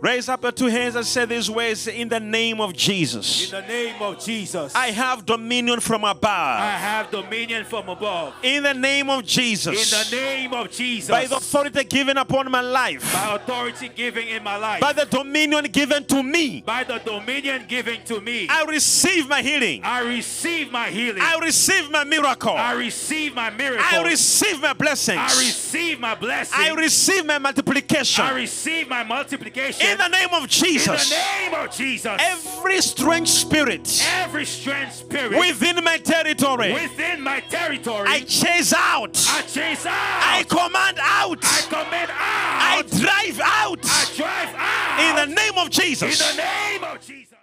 Raise up your two hands and say these words in the name of Jesus. In the name of Jesus. I have dominion from above. I have dominion from above. In the name of Jesus. In the name of Jesus. By the authority given upon my life. by authority given in my life. By the dominion given to me. by the dominion given to me. I receive my healing. I receive my healing. I receive my miracle. I receive my miracle. I receive my blessings. I receive my blessing. I receive my multiplication. I receive my multiplication. In the name of Jesus. In the name of Jesus. Every strange spirit Every strange spirit within my territory, within my territory, I chase out. I chase out. I command out. I command I drive out. I drive out. In the name of Jesus. In the name of Jesus.